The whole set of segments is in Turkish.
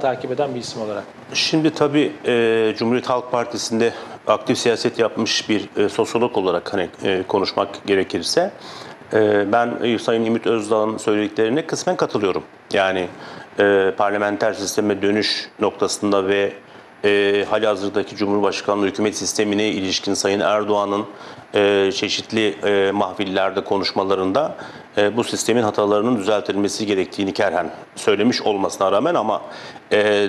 takip eden bir isim olarak. Şimdi tabii e, Cumhuriyet Halk Partisi'nde aktif siyaset yapmış bir e, sosyolog olarak hani e, konuşmak gerekirse e, ben e, Sayın Ümit Özdağ'ın söylediklerine kısmen katılıyorum. Yani e, parlamenter sisteme dönüş noktasında ve e, halihazırdaki Cumhurbaşkanlığı hükümet sistemine ilişkin Sayın Erdoğan'ın e, çeşitli e, mahvillerde konuşmalarında e, bu sistemin hatalarının düzeltilmesi gerektiğini kerhen söylemiş olmasına rağmen ama e,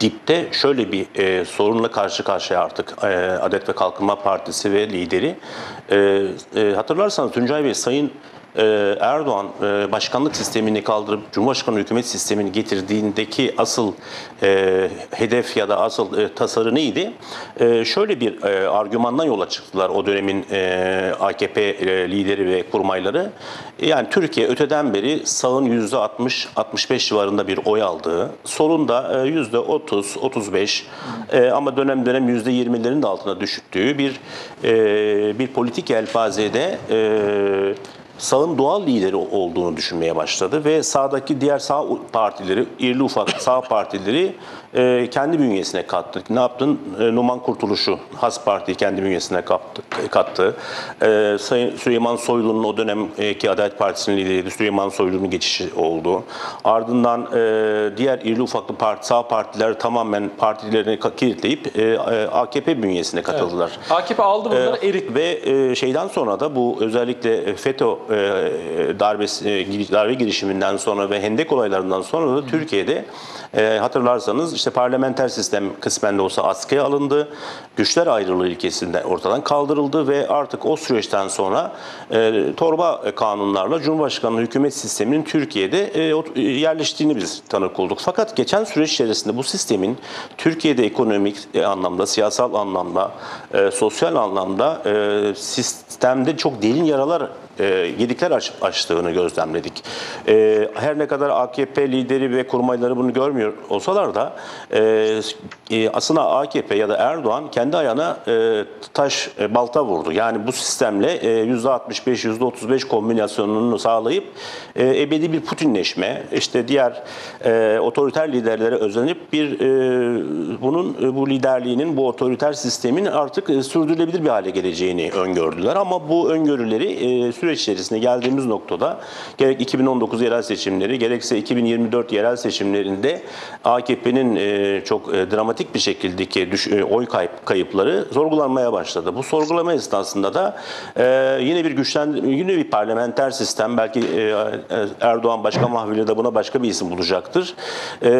dipte şöyle bir e, sorunla karşı karşıya artık e, Adalet ve Kalkınma Partisi ve lideri. E, e, hatırlarsanız Tuncay Bey Sayın Erdoğan e, başkanlık sistemini kaldırıp Cumhurbaşkanı hükümet sistemini getirdiğindeki asıl e, hedef ya da asıl e, tasarı neydi? Şöyle bir argümandan yola çıktılar o dönemin AKP lideri ve kurmayları. Yani Türkiye öteden beri sağın %60-65 civarında bir oy aldığı, solun da e, %30-35 e, ama dönem dönem %20'lerin de altına düşüktüğü bir bir politik yelpazede e, sağın doğal lideri olduğunu düşünmeye başladı ve sağdaki diğer sağ partileri, irli ufak sağ partileri e, kendi bünyesine kattı. Ne yaptın? E, Numan Kurtuluş'u, Has Parti'yi kendi bünyesine kattı. kattı. E, Sayın Süleyman Soylu'nun o dönemki Adalet Partisi'nin lideri Süleyman Soylu'nun geçişi oldu. Ardından e, diğer irli ufaklı parti, sağ partiler tamamen partilerini kilitleyip e, e, AKP bünyesine katıldılar. Evet. AKP aldı bunları erit. Ve e, şeyden sonra da bu özellikle FETÖ e, darbesi, e, darbe girişiminden sonra ve Hendek olaylarından sonra da Türkiye'de e, hatırlarsanız işte parlamenter sistem kısmen de olsa askıya alındı. Güçler ayrılığı ilkesinden ortadan kaldırıldı ve artık o süreçten sonra e, torba kanunlarla Cumhurbaşkanlığı hükümet sisteminin Türkiye'de e, ot- yerleştiğini biz tanık olduk. Fakat geçen süreç içerisinde bu sistemin Türkiye'de ekonomik e, anlamda, siyasal anlamda, e, sosyal anlamda e, sistemde çok derin yaralar e, gedikler aç, açtığını gözlemledik. E, her ne kadar AKP lideri ve kurmayları bunu görmüyor olsalar da e, e, aslında AKP ya da Erdoğan kendi ayağına e, taş e, balta vurdu. Yani bu sistemle e, %65 %35 kombinasyonunu sağlayıp e, ebedi bir Putinleşme, işte diğer e, otoriter liderlere özenip bir e, bunun e, bu liderliğinin bu otoriter sistemin artık e, sürdürülebilir bir hale geleceğini öngördüler ama bu öngörüleri e, süreç içerisinde geldiğimiz noktada gerek 2019 yerel seçimleri gerekse 2024 yerel seçimlerinde AKP'nin e, çok e, dramatik bir şekildeki düş, e, oy kayıp, kayıpları sorgulanmaya başladı. Bu sorgulama esnasında da e, yine bir güçlen yine bir parlamenter sistem belki e, Erdoğan başka mahvili de buna başka bir isim bulacaktır. E,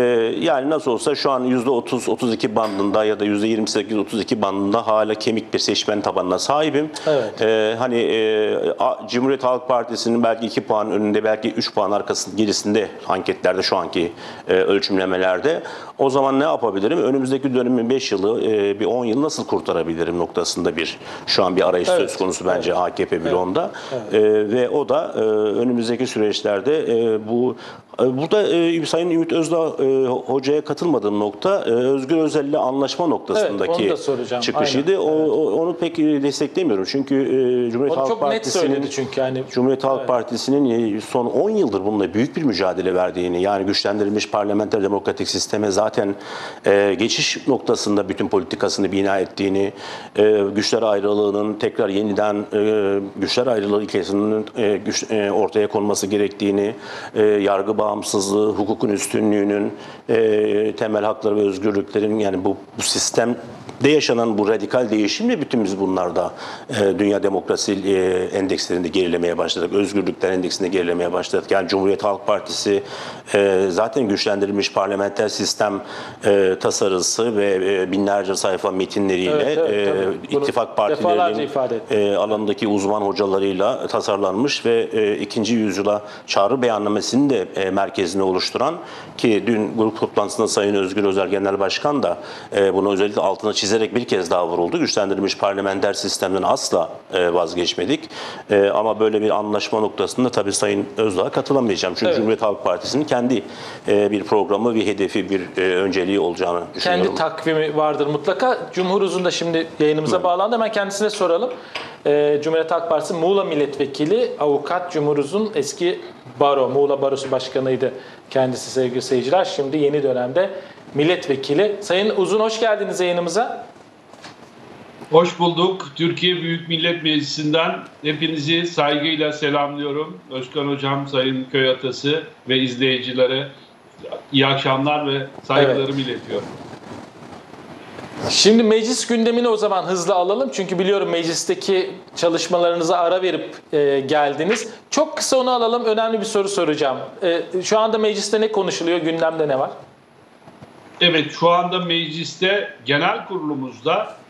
yani nasıl olsa şu an %30-32 bandında ya da %28-32 bandında hala kemik bir seçmen tabanına sahibim. Evet. E, hani e, Cumhuriyet Halk Partisi'nin belki 2 puan önünde belki 3 puan arkasında gerisinde anketlerde şu anki e, ölçümlemelerde. O zaman ne yapabilirim? Önümüzdeki dönemin 5 yılı e, bir 10 yıl nasıl kurtarabilirim noktasında bir şu an bir arayış Evet. söz konusu bence AKP bloğunda. E, ve o da e, önümüzdeki süreçlerde e, bu e, Burada e, Sayın Ümit Özdağ e, hocaya katılmadığım nokta e, Özgür Özel'le anlaşma noktasındaki soracağım. çıkışıydı. O, o- onu pek desteklemiyorum. Çünkü e, Cumhuriyet O Halk çok net Partisi'nin söyledi çünkü yani. Cumhuriyet Halk Partisi'nin e, son 10 yıldır bununla büyük bir mücadele verdiğini, yani güçlendirilmiş parlamenter demokratik sisteme zaten e, geçiş noktasında bütün politikasını bina ettiğini, e, güçler ayrılığının tekrar yeniden e, güçler ayrılığı ilkesinin e, güç, e, ortaya konması gerektiğini, e, yargı bağımsızlığı, hukukun üstünlüğünün, e, temel hakları ve özgürlüklerin yani bu, bu sistem de yaşanan bu radikal değişimle bütün biz bunlarda e, dünya demokrasi e, endekslerinde gerilemeye başladık. Özgürlükler endeksinde gerilemeye başladık. Yani Cumhuriyet Halk Partisi e, zaten güçlendirilmiş parlamenter sistem e, tasarısı ve e, binlerce sayfa metinleriyle Evet, evet, e, ittifak partilerinin e, alanındaki uzman hocalarıyla tasarlanmış ve e, ikinci yüzyıla çağrı beyannamesini de e, merkezine oluşturan ki dün grup toplantısında Sayın Özgür Özel Genel Başkan da e, bunu özellikle altına çizerek bir kez daha vuruldu. Güçlendirilmiş parlamenter sistemden asla e, vazgeçmedik. E, ama böyle bir anlaşma noktasında tabii Sayın Özdağ'a katılamayacağım. Çünkü Evet. Cumhuriyet Halk Partisi'nin kendi e, bir programı, bir hedefi, bir e, önceliği olacağını düşünüyorum. Kendi takvimi vardır mutlaka. Cumhur Uzun da şimdi yayınımıza bağlandı. Hemen kendisine soralım. Ee, Cumhuriyet Halk Partisi Muğla Milletvekili Avukat Cumhur Uzun eski baro, Muğla Barosu Başkanıydı kendisi sevgili seyirciler. Şimdi yeni dönemde milletvekili. Sayın Uzun hoş geldiniz yayınımıza. Hoş bulduk. Türkiye Büyük Millet Meclisi'nden hepinizi saygıyla selamlıyorum. Özkan Hocam, Sayın Köy Atası ve izleyicilere iyi akşamlar ve saygılarımı evet. iletiyorum. Şimdi meclis gündemini o zaman hızlı alalım. Çünkü biliyorum meclisteki çalışmalarınıza ara verip e, geldiniz. Çok kısa onu alalım. Önemli bir soru soracağım. E, şu anda mecliste ne konuşuluyor? Gündemde ne var? Evet, şu anda mecliste genel kurulumuzda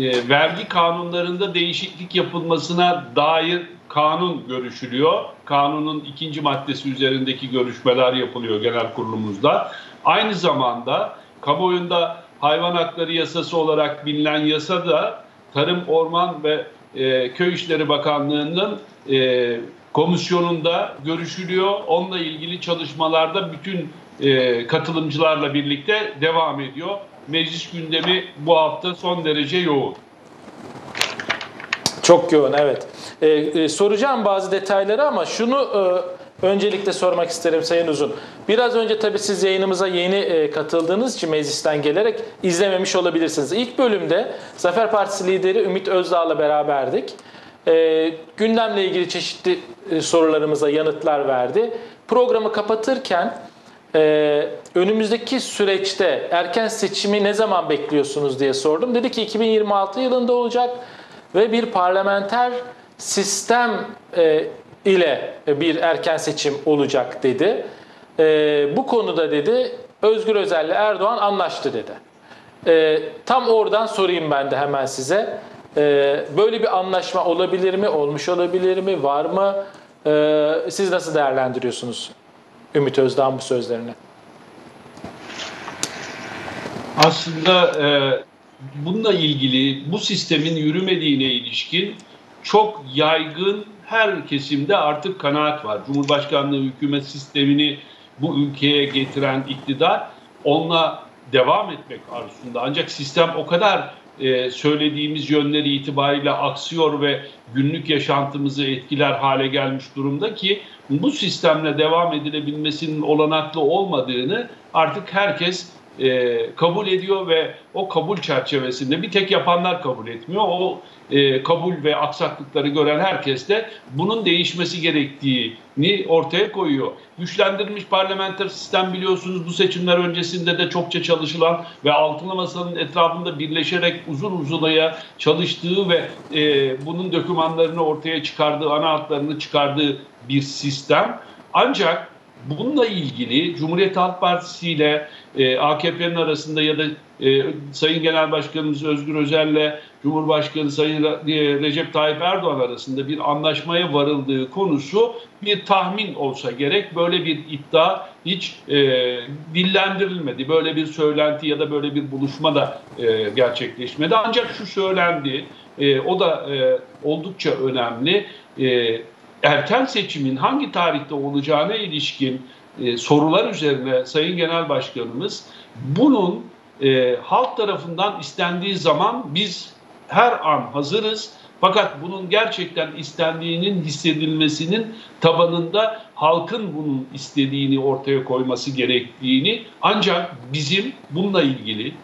e, vergi kanunlarında değişiklik yapılmasına dair kanun görüşülüyor. Kanunun ikinci maddesi üzerindeki görüşmeler yapılıyor genel kurulumuzda. Aynı zamanda kamuoyunda hayvan hakları yasası olarak bilinen yasa da Tarım, Orman ve e, Köy İşleri Bakanlığı'nın e, komisyonunda görüşülüyor. Onunla ilgili çalışmalarda bütün e, katılımcılarla birlikte devam ediyor. Meclis gündemi bu hafta son derece yoğun. Çok yoğun evet. Ee, e, soracağım bazı detayları ama şunu e, öncelikle sormak isterim Sayın Uzun. Biraz önce tabii siz yayınımıza yeni e, katıldığınız için meclisten gelerek izlememiş olabilirsiniz. İlk bölümde Zafer Partisi lideri Ümit Özdağ'la beraberdik. E, gündemle ilgili çeşitli e, sorularımıza yanıtlar verdi. Programı kapatırken e, önümüzdeki süreçte erken seçimi ne zaman bekliyorsunuz diye sordum. Dedi ki 2026 yılında olacak ve bir parlamenter sistem e, ile bir erken seçim olacak dedi. E, bu konuda dedi Özgür Özel ile Erdoğan anlaştı dedi. E, tam oradan sorayım ben de hemen size. E, böyle bir anlaşma olabilir mi? Olmuş olabilir mi? Var mı? E, siz nasıl değerlendiriyorsunuz Ümit Özdağ'ın bu sözlerini? Aslında e, bununla ilgili bu sistemin yürümediğine ilişkin çok yaygın her kesimde artık kanaat var. Cumhurbaşkanlığı hükümet sistemini bu ülkeye getiren iktidar onunla devam etmek arzusunda. Ancak sistem o kadar e, söylediğimiz yönleri itibariyle aksıyor ve günlük yaşantımızı etkiler hale gelmiş durumda ki bu sistemle devam edilebilmesinin olanaklı olmadığını artık herkes e, kabul ediyor ve o kabul çerçevesinde bir tek yapanlar kabul etmiyor. O e, kabul ve aksaklıkları gören herkes de bunun değişmesi gerektiğini ortaya koyuyor. Güçlendirilmiş parlamenter sistem biliyorsunuz bu seçimler öncesinde de çokça çalışılan ve altılı masanın etrafında birleşerek uzun uzunaya çalıştığı ve e, bunun dokümanlarını ortaya çıkardığı, ana hatlarını çıkardığı bir sistem. Ancak bununla ilgili Cumhuriyet Halk Partisi ile e, AKP'nin arasında ya da e, Sayın Genel Başkanımız Özgür Özel'le Cumhurbaşkanı Sayın Recep Tayyip Erdoğan arasında bir anlaşmaya varıldığı konusu bir tahmin olsa gerek. Böyle bir iddia hiç e, dillendirilmedi. Böyle bir söylenti ya da böyle bir buluşma da e, gerçekleşmedi. Ancak şu söylendi, e, o da e, oldukça önemli. E, erken seçimin hangi tarihte olacağına ilişkin e, sorular üzerine Sayın Genel Başkanımız bunun e, halk tarafından istendiği zaman biz her an hazırız. Fakat bunun gerçekten istendiğinin hissedilmesinin tabanında halkın bunun istediğini ortaya koyması gerektiğini ancak bizim bununla ilgili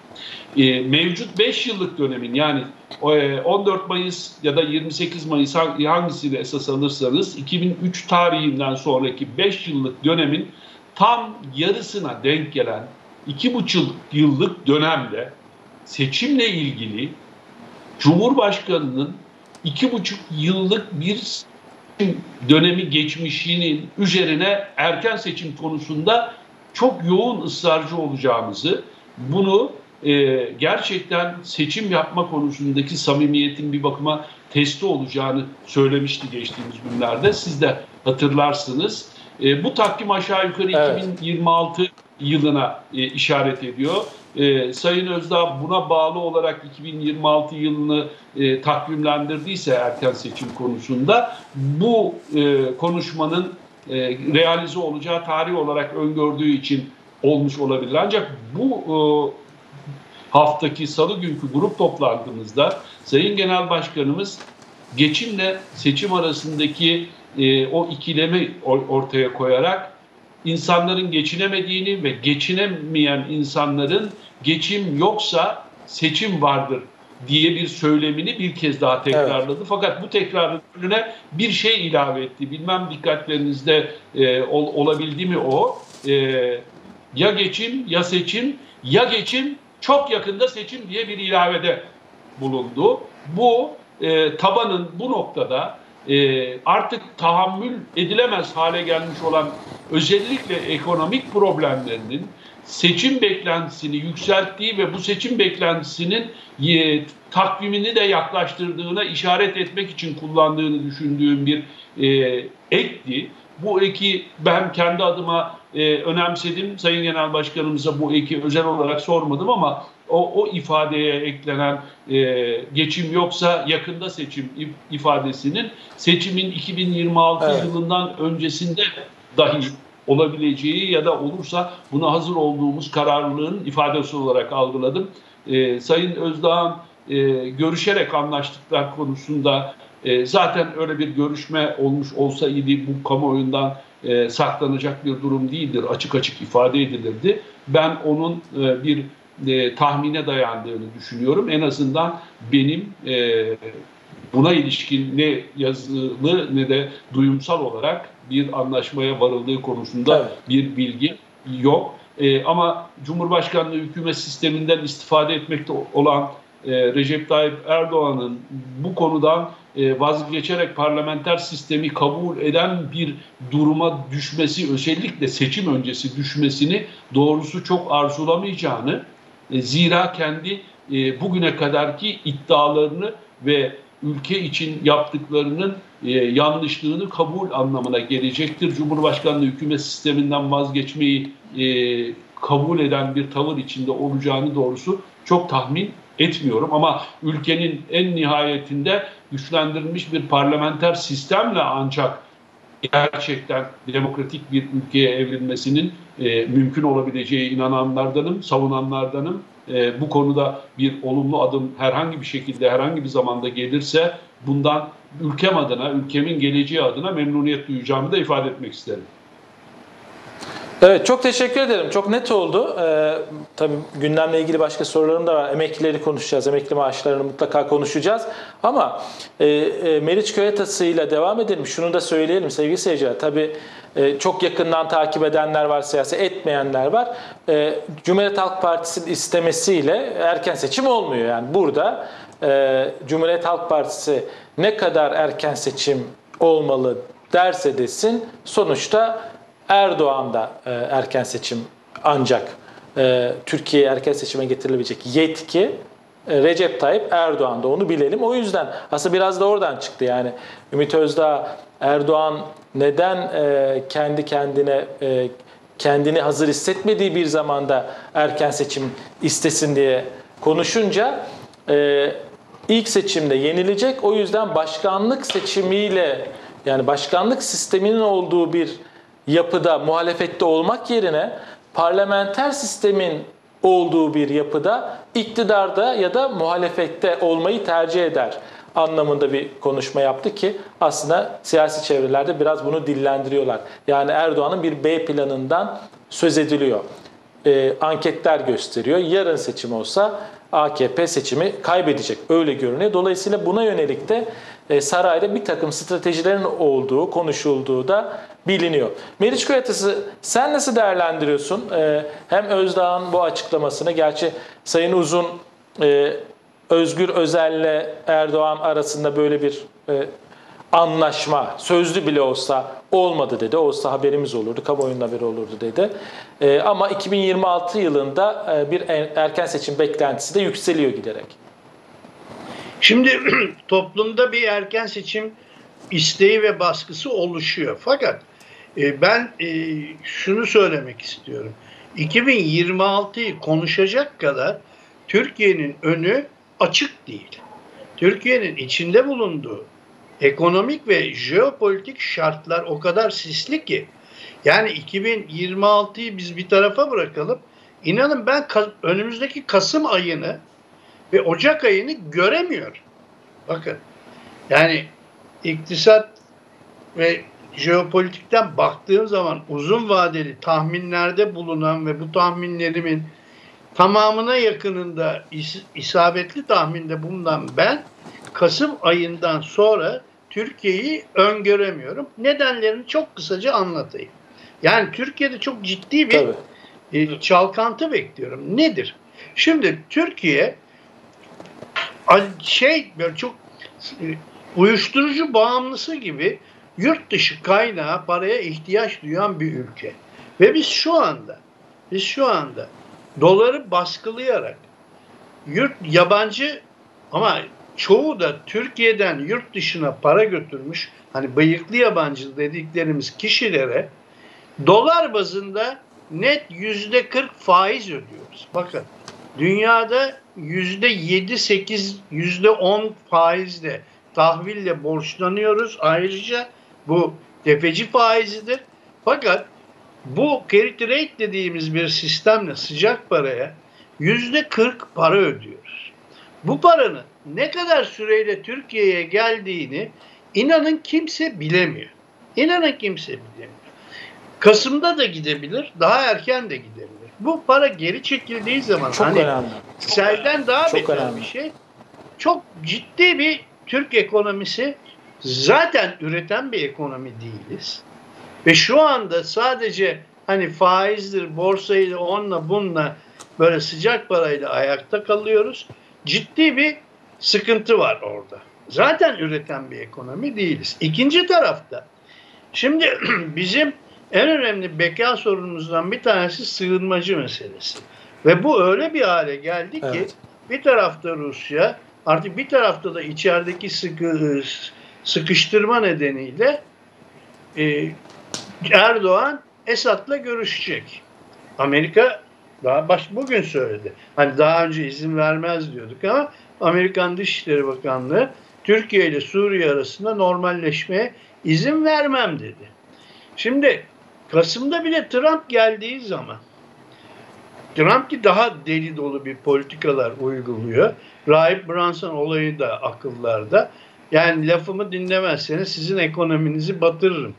e, mevcut 5 yıllık dönemin yani 14 e, Mayıs ya da 28 Mayıs hangisiyle esas alırsanız 2003 tarihinden sonraki 5 yıllık dönemin tam yarısına denk gelen 2,5 yıllık dönemde seçimle ilgili Cumhurbaşkanı'nın 2,5 yıllık bir dönemi geçmişinin üzerine erken seçim konusunda çok yoğun ısrarcı olacağımızı, bunu e, gerçekten seçim yapma konusundaki samimiyetin bir bakıma testi olacağını söylemişti geçtiğimiz günlerde. Siz de hatırlarsınız. E, bu takvim aşağı yukarı evet. 2026 yılına e, işaret ediyor. E, Sayın Özdağ buna bağlı olarak 2026 yılını e, takvimlendirdiyse erken seçim konusunda bu e, konuşmanın e, realize olacağı tarih olarak öngördüğü için olmuş olabilir. Ancak bu e, haftaki salı günkü grup toplantımızda Sayın Genel Başkanımız geçimle seçim arasındaki e, o ikilemi ortaya koyarak insanların geçinemediğini ve geçinemeyen insanların geçim yoksa seçim vardır diye bir söylemini bir kez daha tekrarladı. Evet. Fakat bu tekrarın önüne bir şey ilave etti. Bilmem dikkatlerinizde e, ol, olabildi mi o? E, ya geçim ya seçim ya geçim çok yakında seçim diye bir ilavede bulundu. Bu e, tabanın bu noktada e, artık tahammül edilemez hale gelmiş olan özellikle ekonomik problemlerinin seçim beklentisini yükselttiği ve bu seçim beklentisinin e, takvimini de yaklaştırdığına işaret etmek için kullandığını düşündüğüm bir e, ekti. Bu eki ben kendi adıma e, önemsedim. Sayın Genel Başkanımıza bu eki özel olarak sormadım ama o, o ifadeye eklenen e, geçim yoksa yakında seçim ifadesinin seçimin 2026 evet. yılından öncesinde dahi olabileceği ya da olursa buna hazır olduğumuz kararlılığın ifadesi olarak algıladım. E, Sayın Özdağ'ın e, görüşerek anlaştıklar konusunda e, zaten öyle bir görüşme olmuş olsaydı bu kamuoyundan e, saklanacak bir durum değildir. Açık açık ifade edilirdi. Ben onun e, bir e, tahmine dayandığını düşünüyorum. En azından benim e, buna ilişkin ne yazılı ne de duyumsal olarak bir anlaşmaya varıldığı konusunda evet. bir bilgi yok. E, ama Cumhurbaşkanlığı hükümet sisteminden istifade etmekte olan e, Recep Tayyip Erdoğan'ın bu konudan e, vazgeçerek parlamenter sistemi kabul eden bir duruma düşmesi, özellikle seçim öncesi düşmesini doğrusu çok arzulamayacağını, e, zira kendi bugüne kadarki iddialarını ve ülke için yaptıklarının yanlışlığını kabul anlamına gelecektir. Cumhurbaşkanlığı hükümet sisteminden vazgeçmeyi kabul eden bir tavır içinde olacağını doğrusu çok tahmin etmiyorum. Ama ülkenin en nihayetinde güçlendirilmiş bir parlamenter sistemle ancak gerçekten demokratik bir ülkeye evrilmesinin e, mümkün olabileceği inananlardanım, savunanlardanım. E, bu konuda bir olumlu adım herhangi bir şekilde herhangi bir zamanda gelirse bundan ülkem adına, ülkemin geleceği adına memnuniyet duyacağımı da ifade etmek isterim. Evet çok teşekkür ederim. Çok net oldu. Ee, tabii gündemle ilgili başka sorularım da var. Emeklileri konuşacağız. Emekli maaşlarını mutlaka konuşacağız. Ama e, e, Meriç Köyatası ile devam edelim. Şunu da söyleyelim sevgili seyirciler. Tabii e, çok yakından takip edenler var, siyasi etmeyenler var. E, Cumhuriyet Halk Partisi'nin istemesiyle erken seçim olmuyor. Yani burada e, Cumhuriyet Halk Partisi ne kadar erken seçim olmalı derse desin sonuçta Erdoğan da e, erken seçim ancak e, Türkiye'ye erken seçime getirilebilecek yetki e, Recep Tayyip Erdoğan'da onu bilelim. O yüzden aslında biraz da oradan çıktı yani Ümit Özdağ Erdoğan neden e, kendi kendine e, kendini hazır hissetmediği bir zamanda erken seçim istesin diye konuşunca ilk seçimde yenilecek. O yüzden başkanlık seçimiyle yani başkanlık sisteminin olduğu bir yapıda muhalefette olmak yerine parlamenter sistemin olduğu bir yapıda iktidarda ya da muhalefette olmayı tercih eder anlamında bir konuşma yaptı ki aslında siyasi çevrelerde biraz bunu dillendiriyorlar. Yani Erdoğan'ın bir B planından söz ediliyor. Ee, anketler gösteriyor. Yarın seçim olsa AKP seçimi kaybedecek. Öyle görünüyor. Dolayısıyla buna yönelik de e, sarayda bir takım stratejilerin olduğu, konuşulduğu da biliniyor. Meriç Kuyatası sen nasıl değerlendiriyorsun? E, hem Özdağ'ın bu açıklamasını, gerçi Sayın Uzun e, Özgür Özel'le Erdoğan arasında böyle bir anlaşma, sözlü bile olsa olmadı dedi. Olsa haberimiz olurdu, kamuoyunun haberi olurdu dedi. E, ama 2026 yılında e, bir erken seçim beklentisi de yükseliyor giderek. Şimdi toplumda bir erken seçim isteği ve baskısı oluşuyor. Fakat e, ben e, şunu söylemek istiyorum. 2026'yı konuşacak kadar Türkiye'nin önü açık değil. Türkiye'nin içinde bulunduğu ekonomik ve jeopolitik şartlar o kadar sisli ki yani 2026'yı biz bir tarafa bırakalım. İnanın ben önümüzdeki Kasım ayını ve Ocak ayını göremiyorum. Bakın yani iktisat ve jeopolitikten baktığım zaman uzun vadeli tahminlerde bulunan ve bu tahminlerimin tamamına yakınında is isabetli tahminde bulunan ben Kasım ayından sonra Türkiye'yi öngöremiyorum. Nedenlerini çok kısaca anlatayım. Yani Türkiye'de çok ciddi bir e, çalkantı bekliyorum. Nedir? Şimdi Türkiye şey böyle çok e, uyuşturucu bağımlısı gibi yurt dışı kaynağı paraya ihtiyaç duyan bir ülke. Ve biz şu anda biz şu anda doları baskılayarak yurt yabancı ama çoğu da Türkiye'den yurt dışına para götürmüş hani bıyıklı yabancı dediklerimiz kişilere dolar bazında net yüzde 40 faiz ödüyoruz. Bakın dünyada yüzde 7 8 yüzde 10 faizle tahville borçlanıyoruz. Ayrıca bu tefeci faizidir. Fakat bu carry trade dediğimiz bir sistemle sıcak paraya yüzde 40 para ödüyoruz. Bu paranın ne kadar süreyle Türkiye'ye geldiğini inanın kimse bilemiyor. İnanın kimse bilemiyor. Kasım'da da gidebilir, daha erken de gidebilir. Bu para geri çekildiği zaman çok hani önemli. selden daha çok beter önemli. bir şey. Çok ciddi bir Türk ekonomisi zaten üreten bir ekonomi değiliz. Ve şu anda sadece hani faizdir, borsayla, onunla bununla böyle sıcak parayla ayakta kalıyoruz. Ciddi bir sıkıntı var orada. Zaten üreten bir ekonomi değiliz. İkinci tarafta şimdi bizim en önemli beka sorunumuzdan bir tanesi sığınmacı meselesi. Ve bu öyle bir hale geldi ki Evet. bir tarafta Rusya artık bir tarafta da içerideki sıkı, sıkıştırma nedeniyle e, Erdoğan Esad'la görüşecek. Amerika daha baş bugün söyledi. Hani daha önce izin vermez diyorduk ama Amerikan Dışişleri Bakanlığı Türkiye ile Suriye arasında normalleşmeye izin vermem dedi. Şimdi Kasım'da bile Trump geldiği zaman Trump ki daha deli dolu bir politikalar uyguluyor. Rahip Brunson olayı da akıllarda. Yani lafımı dinlemezseniz sizin ekonominizi batırırım.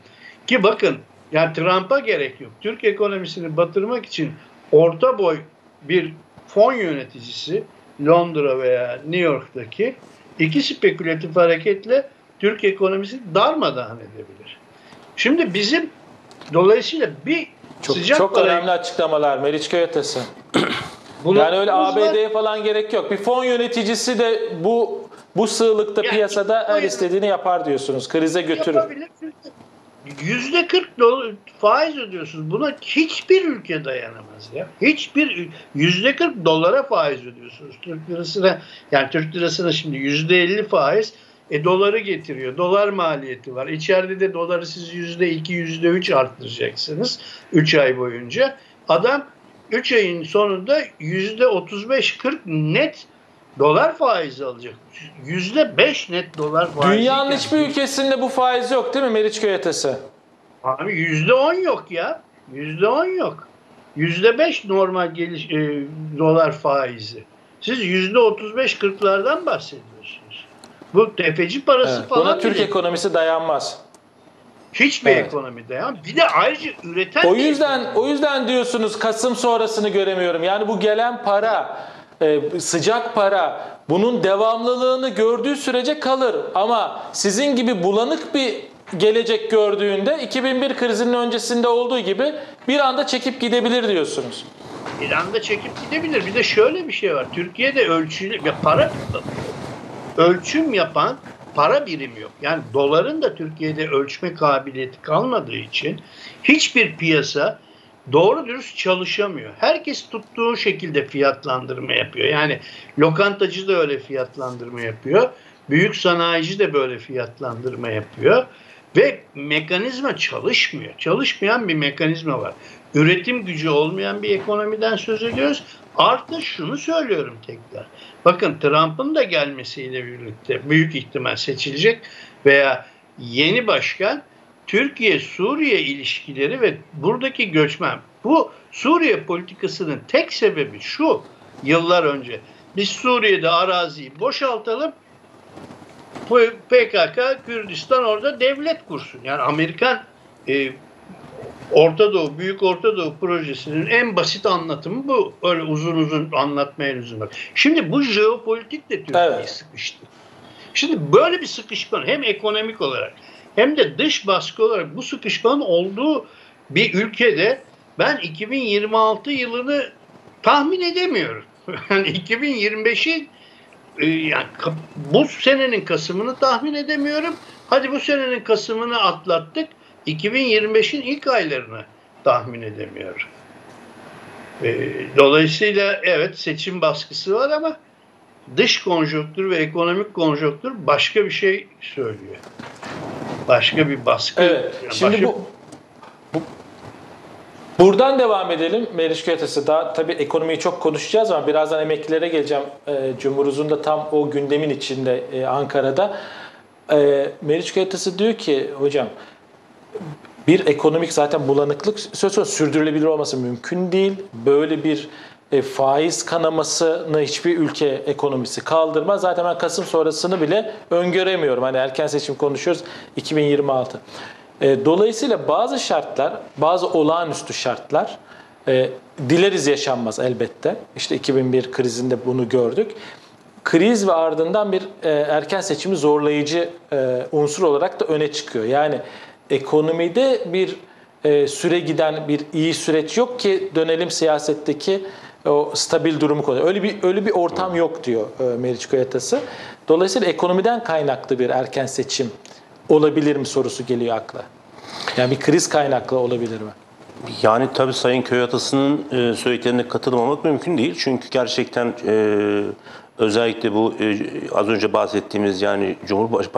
Ki bakın yani Trump'a gerek yok. Türk ekonomisini batırmak için orta boy bir fon yöneticisi Londra veya New York'taki iki spekülatif hareketle Türk ekonomisi darmadağın edebilir. Şimdi bizim dolayısıyla bir Çok, sıcak çok parayı- önemli açıklamalar Meriç Köyötesi. Bunu- Yani öyle. ABD'ye falan gerek yok. Bir fon yöneticisi de bu bu sığlıkta Yani piyasada her istediğini yapar diyorsunuz. Krize götürür. Yüzde 40 dolar faiz ödüyorsunuz. Buna hiçbir ülke dayanamaz ya. Hiçbir yüzde 40 dolara faiz ödüyorsunuz. Türk lirasına yani Türk lirasına şimdi yüzde 50 faiz e, doları getiriyor. Dolar maliyeti var. İçeride de doları siz yüzde 2, yüzde 3 arttıracaksınız 3 ay boyunca. Adam 3 ayın sonunda yüzde 35-40 net dolar faizi alacak. Yüzde 5 net dolar faizi. Dünyanın iken- hiçbir ülkesinde bu faiz yok değil mi Meriç Köyötesi? Abi yüzde on yok ya. Yüzde on yok. Yüzde beş normal geliş, e, dolar faizi. Siz yüzde otuz beş kırklardan bahsediyorsunuz. Bu tefeci parası Evet. falan Buna Türk bile ekonomisi dayanmaz. hiçbir Evet. ekonomide ya. Bir de ayrıca üreten O yüzden o yüzden diyorsunuz Kasım sonrasını göremiyorum. Yani bu gelen para, e, sıcak para bunun devamlılığını gördüğü sürece kalır. Ama sizin gibi bulanık bir gelecek gördüğünde 2001 krizinin öncesinde olduğu gibi bir anda çekip gidebilir diyorsunuz. bir anda çekip gidebilir. Bir de şöyle bir şey var. Türkiye'de ölçülü ya para ölçüm yapan para birimi yok. Yani doların da Türkiye'de ölçme kabiliyeti kalmadığı için hiçbir piyasa doğru dürüst çalışamıyor. Herkes tuttuğu şekilde fiyatlandırma yapıyor. Yani lokantacı da öyle fiyatlandırma yapıyor. Büyük sanayici de böyle fiyatlandırma yapıyor. Ve mekanizma çalışmıyor. Çalışmayan bir mekanizma var. Üretim gücü olmayan bir ekonomiden söz ediyoruz. Artı şunu söylüyorum tekrar. Bakın Trump'ın da gelmesiyle birlikte büyük ihtimal seçilecek veya yeni başkan Türkiye-Suriye ilişkileri ve buradaki göçmen bu Suriye politikasının tek sebebi şu yıllar önce biz Suriye'de araziyi boşaltalım PKK Kürdistan orada devlet kursun. Yani Amerikan e, Orta Doğu, Büyük Orta Doğu projesinin en basit anlatımı bu. Öyle uzun uzun anlatmaya lüzum yok. Şimdi bu jeopolitik de Türkiye'yi Evet. sıkıştı. Şimdi böyle bir sıkışma hem ekonomik olarak hem de dış baskı olarak bu sıkışmanın olduğu bir ülkede ben 2026 yılını tahmin edemiyorum. Yani 2025'in e, yani bu senenin Kasım'ını tahmin edemiyorum. Hadi bu senenin Kasım'ını atlattık. 2025'in ilk aylarını tahmin edemiyorum. E, dolayısıyla evet seçim baskısı var ama dış konjonktür ve ekonomik konjonktür başka bir şey söylüyor. Başka bir baskı. Evet. yani Şimdi başka- bu, bu buradan devam edelim Meriç Köyatası. Daha tabii ekonomiyi çok konuşacağız ama birazdan emeklilere geleceğim. E, Cumhuruzun da tam o gündemin içinde e, Ankara'da. E, Meriç Köyatası diyor ki hocam bir ekonomik zaten bulanıklık söz konusu sürdürülebilir olması mümkün değil. Böyle bir e, faiz kanamasını hiçbir ülke ekonomisi kaldırmaz. Zaten ben Kasım sonrasını bile öngöremiyorum. Hani erken seçim konuşuyoruz 2026. E, dolayısıyla bazı şartlar, bazı olağanüstü şartlar e, dileriz yaşanmaz elbette. İşte 2001 krizinde bunu gördük kriz ve ardından bir e, erken seçimi zorlayıcı e, unsur olarak da öne çıkıyor. Yani ekonomide bir e, süre giden bir iyi süreç yok ki dönelim siyasetteki o stabil durumu konuyor. Öyle bir öyle bir ortam yok diyor e, Meriç Koyatası. Dolayısıyla ekonomiden kaynaklı bir erken seçim olabilir mi sorusu geliyor akla. Yani bir kriz kaynaklı olabilir mi? Yani tabii Sayın Köyatası'nın e, söylediklerine katılmamak mümkün değil. Çünkü gerçekten e, özellikle bu e, az önce bahsettiğimiz yani Cumhurbaşkanı